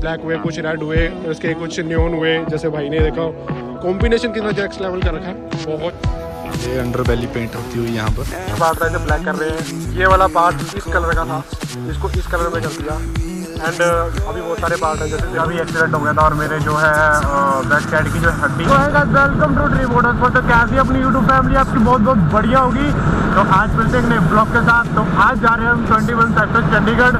Black हुए कुछ red हुए उसके कुछ न्योन हुए जैसे भाई ने देखा कॉम्बिनेशन कितना नेक्स्ट लेवल का रखा है? बहुत। ये अंडर बैली पेंट होती हुई यहाँ पर। पार्ट रहे ब्लैक कर रहे हैं ये वाला पार्ट इस कलर का था इसको इस कलर में कर दिया। एंड अभी बहुत सारे पार्ट हैं जैसे अभी एक्सीडेंट हो गया था और मेरे जो है बैक साइड की जो हड्डी वेलकम टू ड्रीम मोटर्स पर तो कैसी अपनी यूट्यूब फैमिली आपकी बहुत बहुत बढ़िया होगी। तो आज फिर से एक नए ब्लॉग के साथ। तो आज जा रहे हैं हम twenty one sector Chandigarh.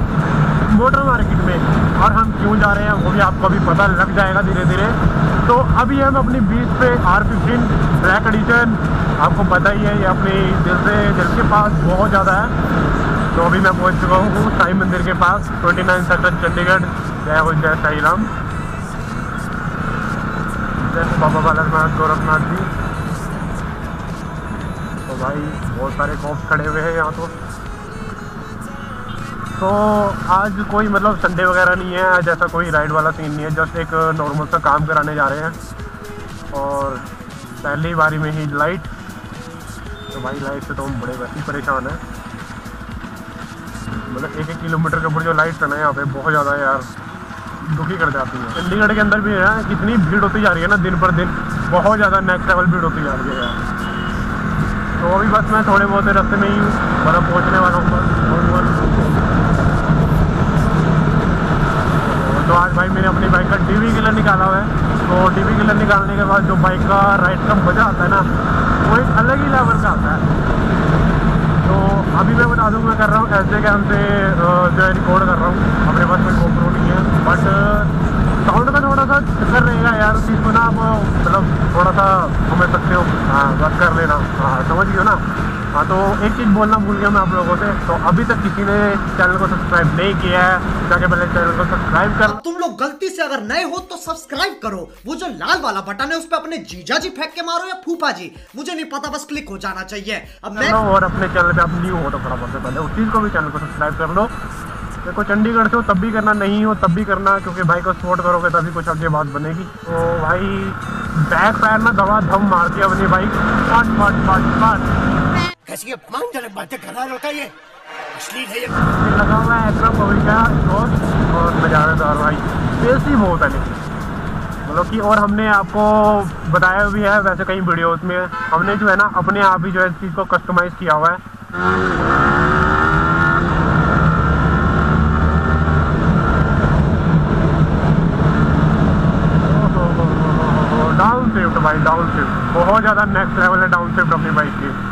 Motor market में और हम क्यों जा रहे हैं, वो भी आपको अभी पता लग जाएगा धीरे धीरे तो अभी हम अपनी बीच पे आर फिफ्टीन ट्रैक एडिशन आपको पता ही है, ये अपनी दिल से, दिल के पास बहुत ज़्यादा है। तो अभी मैं पहुँच चुका हूँ साई मंदिर के पास 29 सेक्टर चंडीगढ़, जय हो जय साई राम। जय बाबा बालकनाथ, गोरखनाथ जी। तो भाई, बहुत सारे कॉप्स खड़े हुए हैं यहाँ तो। तो आज कोई मतलब संडे वगैरह नहीं है, आज ऐसा कोई राइड वाला सीन नहीं है जस्ट एक नॉर्मल सा काम कराने जा रहे हैं। और पहली बारी में ही लाइट तो भाई लाइट से तो हम बड़े वैसे ही परेशान हैं। मतलब एक एक किलोमीटर के ऊपर जो लाइट है यहाँ पे, बहुत ज़्यादा यार दुखी कर जाती है। चंडीगढ़ के अंदर भी है, कितनी भीड़ होती जा रही है ना दिन पर दिन, बहुत ज़्यादा नेक्स्ट लेवल भीड़ होती जा रही है यार। तो अभी बस मैं थोड़े बहुत रास्ते में ही बर्फ़ पहुँचने वाला हूँ बस तो आज भाई मैंने अपनी बाइक का डी किलर निकाला हुआ है। तो डी किलर निकालने के बाद जो बाइक का राइड का मज़ा आता है ना, वो एक अलग ही लेवल का आता है। तो अभी मैं बता दूँ मैं कर रहा हूँ जे कैम से जो है रिकॉर्ड कर रहा हूँ। अपने पास कोई गोप्रो नहीं है बट साउंड का थोड़ा सा चक्कर रहेगा यार, उस चीज़ को ना आप मतलब थोड़ा सा समझ सकते हो हाँ कर लेना। हाँ समझ गए ना? हाँ तो एक चीज़ बोलना भूल गया मैं आप लोगों से। तो अभी तक किसी ने चैनल को सब्सक्राइब नहीं किया है जाके पहले चैनल को सब्सक्राइब कर। तुम लोग गलती से अगर नए हो तो सब्सक्राइब करो। वो जो लाल वाला बटन है उस पर अपने जीजा जी फेंक के मारो या फूफा जी मुझे नहीं पता बस क्लिक हो जाना चाहिए। अब मैं और अपने चैनल पे आप न्यू हो तो फटाफट से पहले उस चीज़ को भी चैनल को सब्सक्राइब कर लो। देखो चंडीगढ़ से हो तब भी करना नहीं हो तब भी करना क्योंकि भाई को सपोर्ट करोगे तभी कुछ आगे बात बनेगी। तो भाई बैक पैर ना दवा धम मार दिया अपनी बाइक फट फट फट फट। कैसी अपमानजनक बातें कर रहा होता ये अश्लील है ये लगा हुआ है पब्लिक का दोस्त और मजादार भाई टेस्टी बहुत है मतलब कि और हमने आपको बताया भी है वैसे कई वीडियोस में हमने जो है ना अपने आप ही जो है इस चीज़ को कस्टमाइज़ किया हुआ है डाउन शिफ्ट भाई डाउन शिफ्ट बहुत ज़्यादा नेक्स्ट लेवल है डाउन शिफ्ट अपनी बाइक की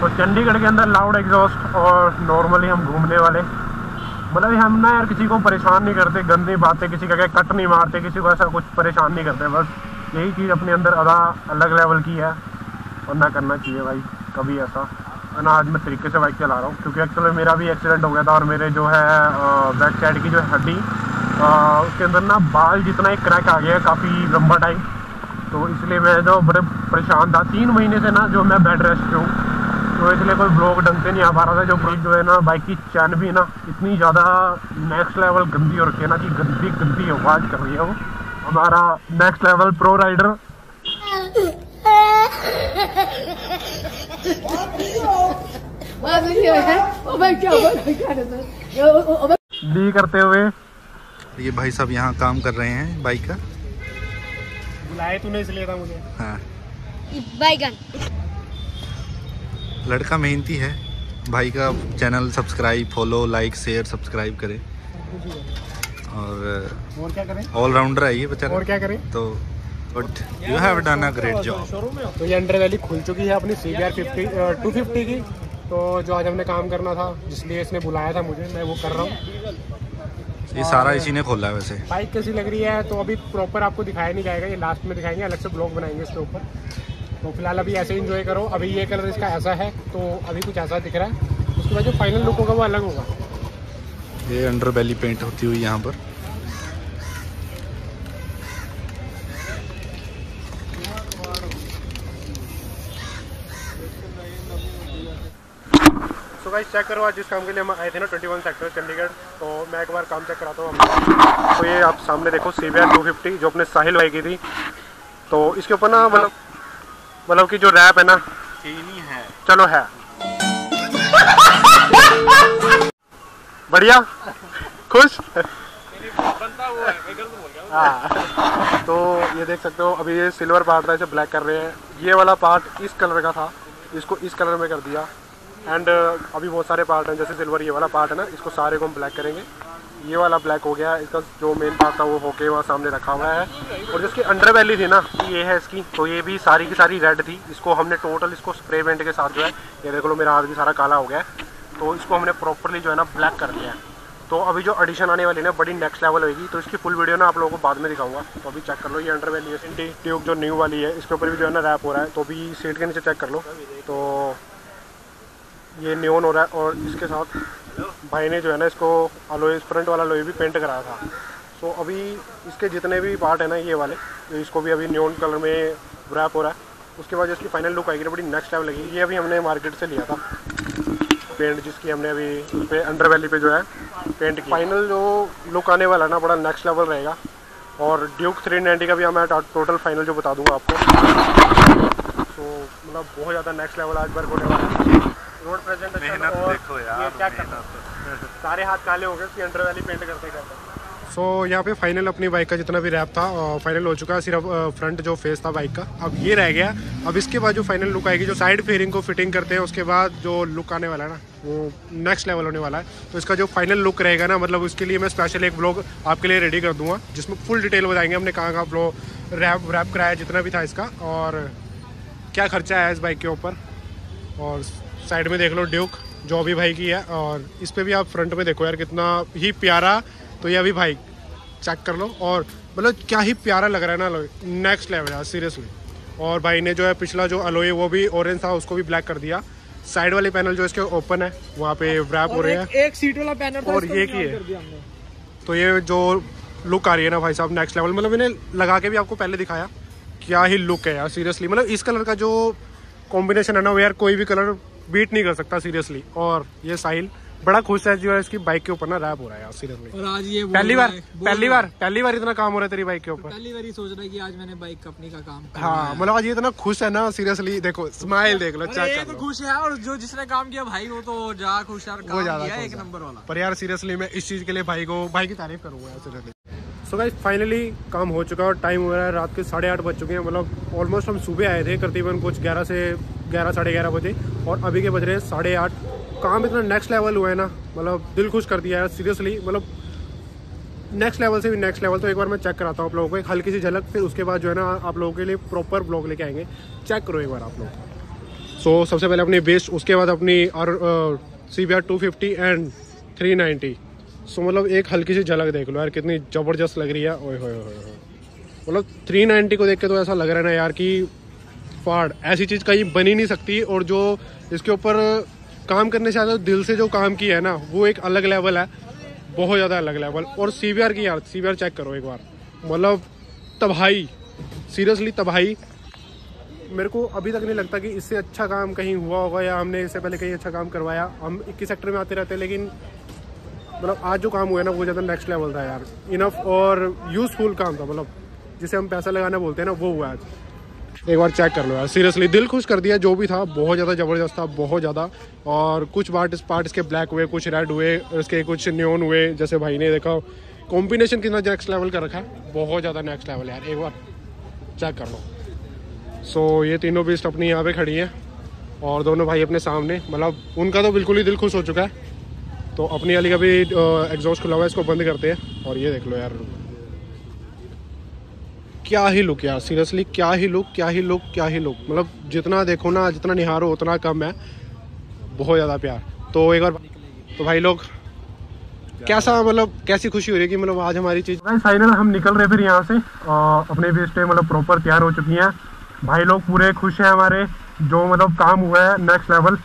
तो चंडीगढ़ के अंदर लाउड एग्जॉस्ट और नॉर्मली हम घूमने वाले। मतलब हम ना यार किसी को परेशान नहीं करते, गंदी बातें, किसी का क्या कट नहीं मारते, किसी को ऐसा कुछ परेशान नहीं करते, बस यही चीज़ अपने अंदर अदा अलग लेवल की है और ना करना चाहिए भाई, कभी ऐसा। ना आज मैं तरीके से बाइक चला रहा हूँ, क्योंकि एक्चुअली मेरा भी एक्सीडेंट हो गया था और मेरे जो है बैक साइड की जो हड्डी उसके अंदर ना बाल जितना एक क्रैक आ गया है काफ़ी लंबा टाइम तो इसलिए मैं जो बड़े परेशान था। तीन महीने से ना जो मैं बेड रेस्ट हूँ तो इसलिए कोई ब्लॉग ढंग से नहीं आ पा रहा था जो जो है ना बाइक की चैन भी ना इतनी ज़्यादा नेक्स्ट लेवल गंदी हो रखी है ना कि गंदी गंदी आवाज़ कर रही है वो। हमारा नेक्स्ट लेवल प्रो राइडर डी करते हुए। ये भाई साहब यहाँ काम कर रहे हैं बाइक का। बुलाए तूने इसलिए था मुझे। हाँ। लड़का मेहनती है। भाई का channel subscribe follow like share subscribe करें। और और क्या करें? ऑलराउंडर है ये बेचारा। और क्या करें? तो but you have done a great job तो ये अंडर वैली खुल चुकी है अपनी C B R fifty two fifty की। तो जो आज हमने काम करना था जिसलिए इसने बुलाया था मुझे मैं वो कर रहा हूँ। ये सारा इसी ने खोला है वैसे। बाइक कैसी लग रही है? तो अभी प्रॉपर आपको दिखाया नहीं जाएगा ये लास्ट में दिखाएँगे अलग से ब्लॉग बनाएँगे इसके ऊपर। तो फ़िलहाल अभी ऐसे इंजॉय करो। अभी ये कलर इसका ऐसा है तो अभी कुछ ऐसा दिख रहा है। उसके बाद जो फाइनल लुक होगा वो अलग होगा। ये अंडर बैली पेंट होती हुई यहाँ पर। सो गाइस चेक करो आज जिस काम के लिए हम आए थे ना 21 सेक्टर चंडीगढ़। तो मैं एक बार काम चेक कराता हूँ तो ये आप सामने देखो सी बी टू फिफ्टी जो अपने साहिल भाई की थी। तो इसके ऊपर ना मतलब मतलब कि जो रैप है ना चीनी है। चलो है। बढ़िया? खुश? हाँ। तो ये देख सकते हो अभी ये सिल्वर पार्ट था इसे ब्लैक कर रहे हैं। ये वाला पार्ट इस कलर का था इसको इस कलर में कर दिया। एंड अभी बहुत सारे पार्ट हैं जैसे सिल्वर ये वाला पार्ट है ना इसको सारे को हम ब्लैक करेंगे। ये वाला ब्लैक हो गया, इसका जो मेन पार्ट था वो होके वहाँ सामने रखा हुआ है। और जिसकी अंडर वैली थी ना, ये है इसकी। तो ये भी सारी की सारी रेड थी। इसको हमने टोटल इसको स्प्रे पेंट के साथ जो है, ये देख लो मेरा हाथ भी सारा काला हो गया है। तो इसको हमने प्रॉपरली जो है ना ब्लैक कर दिया है। तो अभी जो एडिशन आने वाली ना, बड़ी नेक्स्ट लेवल होगी। तो इसकी फुल वीडियो ना आप लोगों को बाद में दिखाऊँगा। तो अभी चेक कर लो, ये अंडर वैली है। ट्यूब जो न्यू वाली है, इसके ऊपर भी जो है ना रैप हो रहा है। तो अभी सीट के नीचे चेक कर लो। तो ये न्योन हो रहा है और इसके साथ भाई ने जो है ना इसको अलोए फ्रंट वाला लोहे भी पेंट कराया था। तो अभी इसके जितने भी पार्ट है ना ये वाले इसको भी अभी न्योन कलर में रैप हो रहा है। उसके बाद इसकी फाइनल लुक आएगी बड़ी नेक्स्ट लेवल लगेगी ये अभी हमने मार्केट से लिया था। पेंट जिसकी हमने अभी पर अंडर वैली पे जो है पेंट की। फाइनल जो लुक आने वाला है ना, बड़ा नेक्स्ट लेवल रहेगा। और ड्यूक थ्री नाइन्टी का भी मैं टोटल फाइनल जो बता दूँगा आपको। तो मतलब बहुत ज़्यादा नेक्स्ट लेवल आज वर्क होने वाला है। रोड प्रेजेंटेशन और देखो यार, ये क्या करना? सारे हाथ काले हो गए इसकी अंडर वैली पेंट करते करते। सो so, यहाँ पे फाइनल अपनी बाइक का जितना भी रैप था फाइनल हो चुका है सिर्फ़ फ्रंट जो फेस था बाइक का। अब ये रह गया। अब इसके बाद जो फाइनल लुक आएगी जो साइड फेयरिंग को फिटिंग करते हैं उसके बाद जो लुक आने वाला है ना वो नेक्स्ट लेवल होने वाला है। तो इसका जो फाइनल लुक रहेगा ना मतलब उसके लिए मैं स्पेशल एक ब्लॉग आपके लिए रेडी कर दूँगा जिसमें फुल डिटेल बताएँगे हमने कहाँ कहाँ ब्लो रैप रैप कराया जितना भी था इसका और क्या खर्चा आया इस बाइक के ऊपर और साइड में देख लो ड्यूक जो अभी भाई की है और इस पर भी आप फ्रंट में देखो यार कितना ही प्यारा तो ये अभी भाई चेक कर लो और मतलब क्या ही प्यारा लग रहा है ना नेक्स्ट लेवल यार सीरियसली और भाई ने जो है पिछला जो अलोए वो भी ऑरेंज था उसको भी ब्लैक कर दिया। साइड वाले पैनल जो इसके ओपन है वहाँ पे रैप हो रहे हैं। एक सीट वाला पैनल और ये की है। तो ये जो लुक आ रही है ना भाई साहब नेक्स्ट लेवल मतलब इन्हें लगा के भी आपको पहले दिखाया क्या ही लुक है यार सीरियसली मतलब इस कलर का जो कॉम्बिनेशन है ना वो यार कोई भी कलर बीट नहीं कर सकता सीरियसली और ये साहिल बड़ा खुश है जो है इसकी बाइक के ऊपर ना रैप हो रहा है यार सीरियसली और आज ये पहली बार पहली बार पहली बार इतना काम हो रहा है तेरी बाइक के ऊपर. पहली बार ही सोच रहा है कि आज मैंने बाइक कंपनी का काम हाँ मतलब आज ये इतना खुश है ना सीरियसली देखो स्माइल देख लो कर तो खुश है और जो जिसने काम किया भाई वो तो जा खुश है और काम किया एक नंबर वाला। पर यार सीरियसली मैं इस चीज़ के लिए भाई को भाई की तारीफ़ करूँगा सीरियसली सो गाइस फाइनली काम हो चुका है और टाइम हो रहा है। रात के साढ़े आठ बज चुके हैं मतलब ऑलमोस्ट हम सुबह आए थे तकरीबन कुछ ग्यारह से ग्यारह, साढ़े ग्यारह बजे और अभी के बज रहे हैं साढ़े आठ। काम इतना नेक्स्ट लेवल हुआ है ना मतलब दिल खुश कर दिया है सीरियसली मतलब नेक्स्ट लेवल से भी नेक्स्ट लेवल तो एक बार मैं चेक कराता हूँ आप लोगों को, एक हल्की सी झलक, फिर उसके बाद जो है ना, आप लोगों के लिए प्रॉपर ब्लॉग लेके आएँगे। चेक करो एक बार आप लोग। सो सबसे पहले अपनी बेस्ट उसके बाद अपनी और C B R two fifty and three ninety so मतलब एक हल्की सी झलक देख लो यार, कितनी ज़बरदस्त लग रही है। ओए होए मतलब थ्री नाइन्टी को देख के तो ऐसा लग रहा है ना यार कि फाड़, ऐसी चीज़ कहीं बन नहीं सकती और जो इसके ऊपर काम करने से ज़्यादा दिल से जो काम किया है ना, वो एक अलग लेवल है, बहुत ज़्यादा अलग लेवल और सी की यार सी चेक करो एक बार। मतलब तबाही सीरियसली तबाही। मेरे को अभी तक नहीं लगता कि इससे अच्छा काम कहीं हुआ होगा या हमने इससे पहले कहीं अच्छा काम करवाया। हम इक्कीस सेक्टर में आते रहते हैं, लेकिन मतलब आज जो काम हुआ ना वो ज़्यादा नेक्स्ट लेवल था यार। इनफ और यूजफुल काम था मतलब। जिसे हम पैसा लगाना बोलते हैं ना वो हुआ आज। एक बार चेक कर लो यार। सीरियसली दिल खुश कर दिया जो भी था बहुत ज़्यादा ज़बरदस्त था बहुत ज़्यादा। और कुछ पार्ट पार्ट इसके ब्लैक हुए कुछ रेड हुए इसके कुछ न्योन हुए जैसे भाई ने देखा। कॉम्बिनेशन कितना नेक्स्ट लेवल का रखा है? बहुत ज़्यादा नेक्स्ट लेवल यार। एक बार चेक कर लो। सो so, ये तीनों बीस्ट अपनी यहाँ पे खड़ी हैं। और दोनों भाई अपने सामने। मतलब उनका तो बिल्कुल ही दिल खुश हो चुका है। तो अपनी वाली का भी एग्जॉस्ट खुला हुआ है, इसको बंद करते हैं। और ये देख लो यार। क्या ही लुक यार सीरियसली क्या ही लुक क्या ही लुक क्या ही लुक मतलब जितना देखो ना, जितना निहारो, उतना कम है। बहुत ज़्यादा प्यार। तो एक बार तो भाई लोग, कैसा मतलब कैसी खुशी हो रही है कि मतलब आज हमारी चीज़ भाई फाइनल हम निकल रहे फिर यहाँ से। और अपने बेस पे मतलब प्रॉपर तैयार हो चुकी हैं। भाई लोग पूरे खुश हैं हमारे। जो मतलब काम हुआ है नेक्स्ट लेवल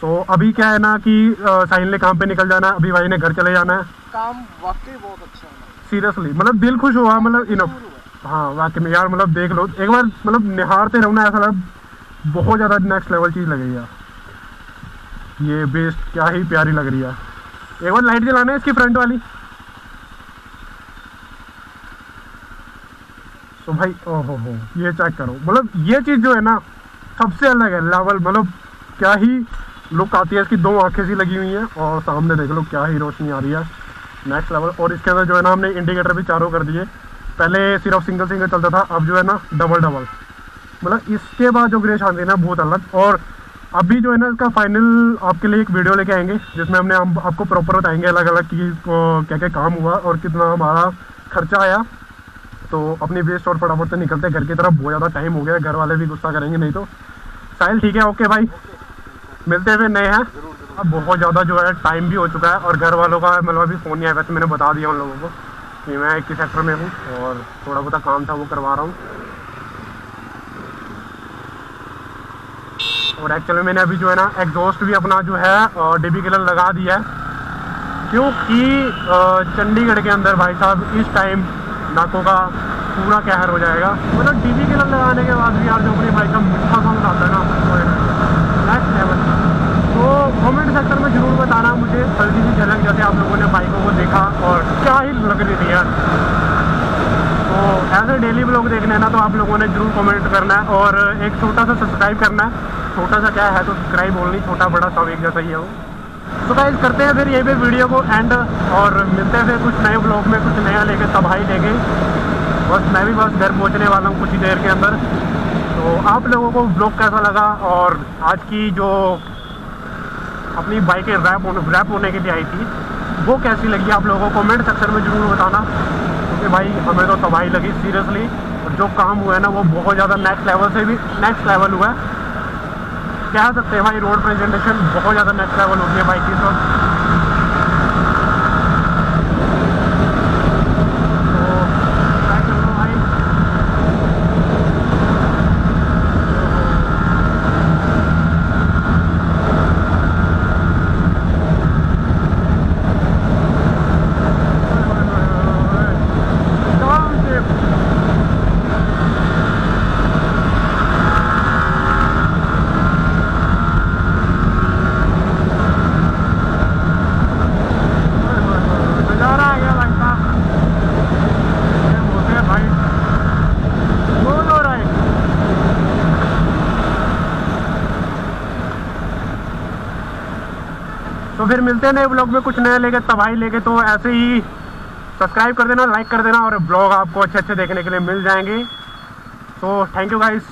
तो अभी क्या है ना कि साहिल ने काम पे निकल जाना है अभी भाई ने घर चले जाना है। काम वाकई बहुत अच्छा है सीरियसली मतलब दिल खुश हुआ मतलब इनफ हाँ वाकई में यार मतलब देख लो एक बार मतलब निहारते रहो ना ऐसा बहुत ज़्यादा नेक्स्ट लेवल चीज़ लग रही है ये बेस्ट क्या ही प्यारी लग रही है। एक बार लाइट जलाना है इसकी फ्रंट वाली। तो भाई ओहो हो ये चेक करो। मतलब ये चीज़ जो है ना सबसे अलग है लेवल मतलब क्या ही लुक आती है, इसकी दो आँखें सी लगी हुई हैं और सामने देख लो क्या ही रोशनी आ रही है नेक्स्ट लेवल और इसके अंदर जो है ना, हमने इंडिकेटर भी चारों कर दिए। पहले सिर्फ़ सिंगल सिंगल चलता था, अब जो है ना डबल डबल मतलब इसके बाद जो ग्रे शांति है ना, बहुत अलग। और अभी जो है ना, इसका फाइनल आपके लिए एक वीडियो लेके आएँगे, जिसमें हमने हम आपको प्रॉपर बताएँगे अलग अलग कि क्या क्या काम हुआ और कितना हमारा खर्चा आया। तो अपनी वेस्ट और फटाफट से निकलते घर की तरफ़। बहुत ज़्यादा टाइम हो गया, घर वाले भी गुस्सा करेंगे नहीं तो। साहिल, ठीक है? ओके भाई मिलते हुए नए हैं। अब बहुत ज़्यादा जो है टाइम भी हो चुका है और घर वालों का मतलब अभी फ़ोन नहीं आया, वैसे मैंने बता दिया उन लोगों को कि मैं इक्कीस सेक्टर में हूँ और थोड़ा बहुत काम था वो करवा रहा हूँ। और एक्चुअली मैंने अभी जो है ना एग्जॉस्ट भी अपना जो है डिबी कलर लगा दिया है। क्योंकि चंडीगढ़ के अंदर भाई साहब इस टाइम नाकों का पूरा कहर हो जाएगा। मतलब डीबी कलर लगाने के बाद भी यार जो अपनी बाइक का मीठा सॉन्ग आता है ना नेक्स्ट लेवल तो कमेंट सेक्टर में ज़रूर बताना मुझे। हल्की सी झलक जैसे आप लोगों ने बाइकों को देखा और क्या ही लग रही थी यार। तो ऐसे डेली ब्लॉग देखने ना तो आप लोगों ने ज़रूर कमेंट करना है और एक छोटा सा सब्सक्राइब करना है। छोटा सा क्या है तो सब्सक्राइब बोलनी छोटा बड़ा सब एक जैसा ही है वो। तो गाइस करते हैं फिर ये भी वीडियो को एंड और मिलते हैं फिर कुछ नए ब्लॉग में, कुछ नया लेके तबाही लेके। बस मैं भी बस घर पहुँचने वाला हूँ कुछ ही देर के अंदर। तो आप लोगों को ब्लॉग कैसा लगा और आज की जो अपनी बाइकें रैप होने रैप होने के लिए आई थी। वो कैसी लगी आप लोगों को? कमेंट सेक्शन में ज़रूर बताना। क्योंकि भाई, हमें तो तबाही लगी सीरियसली और जो काम हुआ है ना, वो बहुत ज़्यादा नेक्स्ट लेवल से भी नेक्स्ट लेवल हुआ है। कह सकते हैं भाई रोड प्रेजेंटेशन बहुत ज़्यादा नेक्स्ट लेवल हो है बाइक की तो तो क्या कर रहा हूँ भाई नज़ारा आ गया भाई साहब ये बोलते हैं भाई बोल हो रहा है तो फिर मिलते हैं नए ब्लॉग में, कुछ नया लेके, तबाही लेके तो ऐसे ही सब्सक्राइब कर देना लाइक कर देना और ब्लॉग आपको अच्छे अच्छे देखने के लिए मिल जाएँगे। तो थैंक यू गाइस